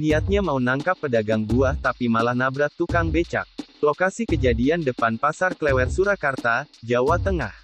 Niatnya mau nangkap pedagang buah tapi malah nabrak tukang becak. Lokasi kejadian depan Pasar Klewer Surakarta, Jawa Tengah.